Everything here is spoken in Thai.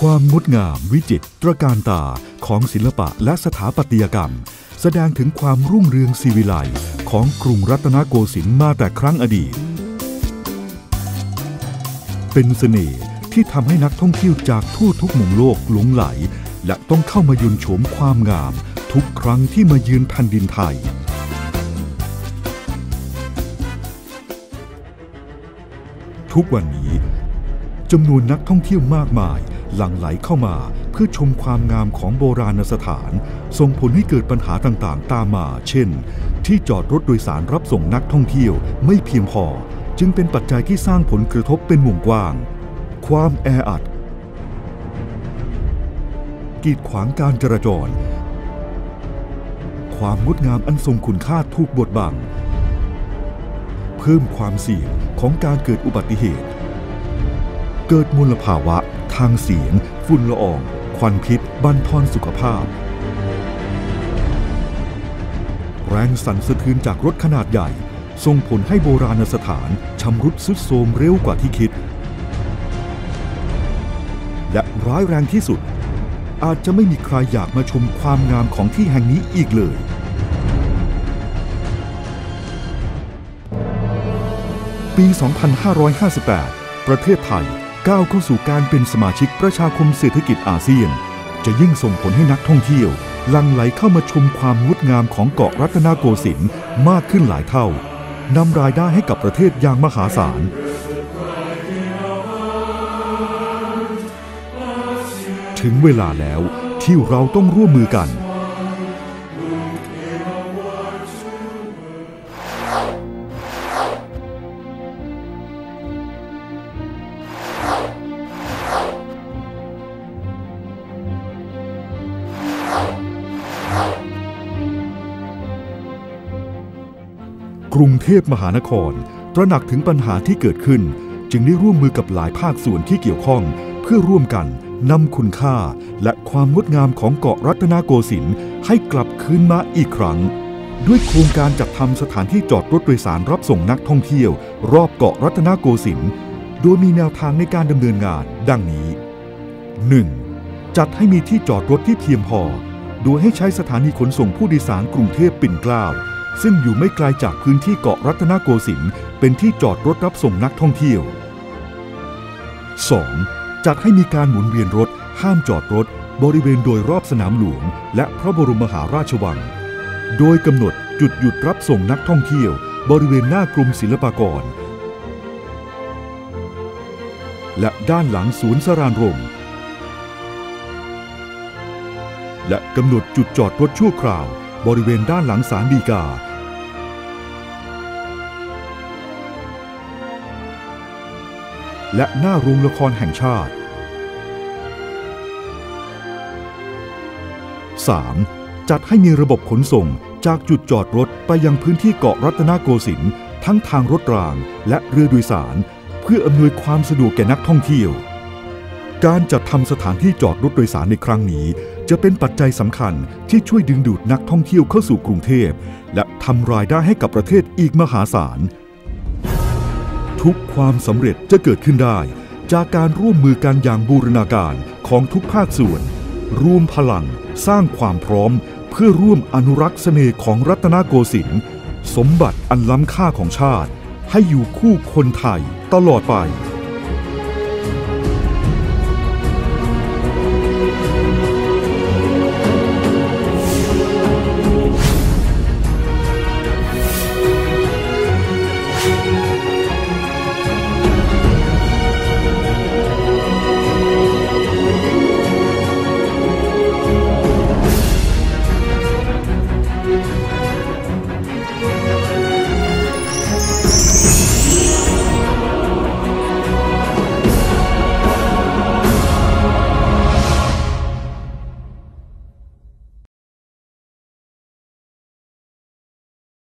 ความงดงามวิจิตรการตาของศิลปะและสถาปัตยกรรม แสดงถึงความรุ่งเรืองศิวิไลของกรุงรัตนโกสินทร์มาแต่ครั้งอดีต เป็นเสน่ห์ที่ทำให้นักท่องเที่ยวจากทั่วทุกมุมโลกหลงไหล และต้องเข้ามายุนโฉมความงาม ทุกครั้งที่มาเยือนแผ่นดินไทยทุกวันนี้ จำนวนนักท่องเที่ยวมากมาย หลั่งไหลเข้ามาเพื่อชมความงามของโบราณสถาน ส่งผลให้เกิดปัญหาต่างๆ ตามมา เช่น ที่จอดรถโดยสารรับส่งนักท่องเที่ยวไม่เพียงพอ จึงเป็นปัจจัยที่สร้างผลกระทบเป็นวงกว้าง ความแออัด กีดขวางการจราจร ความงดงามอันทรงคุณค่าถูกบดบัง เพิ่มความเสี่ยงของการเกิดอุบัติเหตุ เกิดมลภาวะ ทางเสียง ฝุ่นละออง ควันพิษ บั่นทอนสุขภาพ แรงสั่นสะเทือนจากรถขนาดใหญ่ ส่งผลให้โบราณสถานชำรุดทรุดโทรมเร็วกว่าที่คิด และร้ายแรงที่สุด อาจจะไม่มีใครอยากมาชมความงามของที่แห่งนี้อีกเลยปี 2558 ประเทศไทย ก้าวเข้าสู่การเป็นสมาชิกประชาคมเศรษฐกิจอาเซียน จะยิ่งส่งผลให้นักท่องเที่ยวลังไหลเข้ามาชมความงดงามของเกาะรัตนโกสินทร์มากขึ้นหลายเท่านำรายได้ให้กับประเทศอย่างมหาศาลถึงเวลาแล้วที่เราต้องร่วมมือกัน กรุงเทพมหานคร ตระหนักถึงปัญหาที่เกิดขึ้น จึงได้ร่วมมือกับหลายภาคส่วนที่เกี่ยวข้อง เพื่อร่วมกันนำคุณค่าและความงดงามของเกาะรัตนโกสินทร์ให้กลับคืนมาอีกครั้ง ด้วยโครงการจัดทำสถานที่จอดรถโดยสารรับส่งนักท่องเที่ยว รอบเกาะรัตนโกสินทร์โดยมีแนวทางในการดำเนินงาน ดังนี้ 1. จัดให้มีที่จอดรถที่เพียงพอ โดยให้ใช้สถานีขนส่งผู้โดยสารกรุงเทพปิ่นเกล้า ซึ่งอยู่ไม่ไกลจากพื้นที่เกาะรัตนโกสินทร์เป็นที่จอดรถรับส่งนักท่องเที่ยว 2. จัดให้มีการหมุนเวียนรถ ห้ามจอดรถ บริเวณโดยรอบสนามหลวง และพระบรมมหาราชวัง โดยกำหนดจุดหยุดรับส่งนักท่องเที่ยว บริเวณหน้ากรมศิลปากร และด้านหลังศูนย์สรานรมและกำหนดจุดจอดรถชั่วคราว บริเวณด้านหลังศาลฎีกา และหน้าโรงละครแห่งชาติ 3. จัดให้มีระบบขนส่งจากจุดจอดรถไปยังพื้นที่เกาะรัตนโกสินทร์ทั้งทางรถรางและเรือโดยสาร เพื่ออำนวยความสะดวกแก่นักท่องเที่ยว การจัดทำสถานที่จอดรถโดยสารในครั้งนี้ จะเป็นปัจจัยสำคัญที่ช่วยดึงดูดนักท่องเที่ยวเข้าสู่กรุงเทพ และทำรายได้ให้กับประเทศอีกมหาศาล ทุกความสำเร็จจะเกิดขึ้นได้ จากการร่วมมือกันอย่างบูรณาการของทุกภาคส่วน รวมพลังสร้างความพร้อม เพื่อร่วมอนุรักษ์เสน่ห์ของรัตนโกสินทร์สมบัติอันล้ำค่าของชาติ ให้อยู่คู่คนไทยตลอดไป